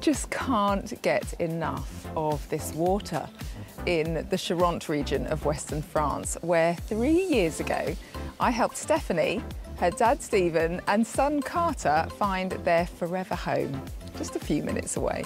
just can't get enough of this water in the Charente region of Western France, where three years ago I helped Stephanie, her dad Stephen, and son Carter find their forever home, just a few minutes away.